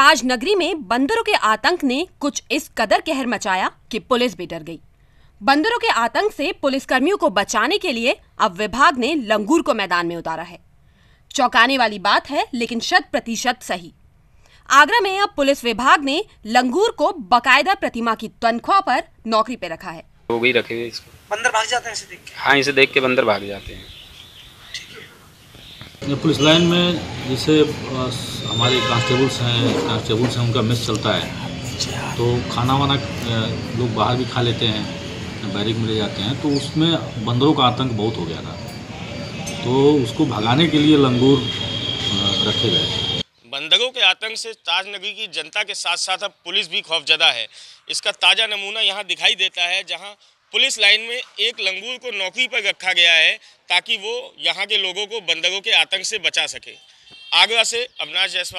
ताज नगरी में बंदरों के आतंक ने कुछ इस कदर कहर मचाया कि पुलिस भी डर गई। बंदरों के आतंक से पुलिसकर्मियों को बचाने के लिए अब विभाग ने लंगूर को मैदान में उतारा है। चौंकाने वाली बात है लेकिन शत प्रतिशत सही। आगरा में अब पुलिस विभाग ने लंगूर को बकायदा प्रतिमा की तनख्वाह पर नौकरी पे रखा है। वो भी रखे हुए इसको। बंदर भाग जाते हैं इसे देख के? हाँ इसे देख के बंदर भाग जाते हैं। पुलिस लाइन में जैसे हमारे कांस्टेबल्स हैं कांस्टेबल्स हैं, उनका मिस चलता है। तो खाना वाना लोग बाहर भी खा लेते हैं, बैरिक में ले जाते हैं तो उसमें बंदरों का आतंक बहुत हो गया था। तो उसको भगाने के लिए लंगूर रखे गए बंदरों के आतंक से ताज नगरी की जनता के साथ साथ अब पुलिस भी खौफजदा है। इसका ताज़ा नमूना यहाँ दिखाई देता है, जहाँ पुलिस लाइन में एक लंगूर को नौकरी पर रखा गया है, ताकि वो यहाँ के लोगों को बंदरों के आतंक से बचा सके। आगरा से अविनाश जायसवाल।